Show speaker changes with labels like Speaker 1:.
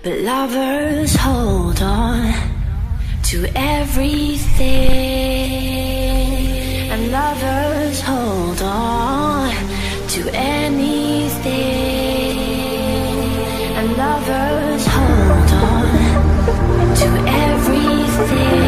Speaker 1: But lovers hold on to everything. And lovers hold on to anything. And lovers hold on to everything.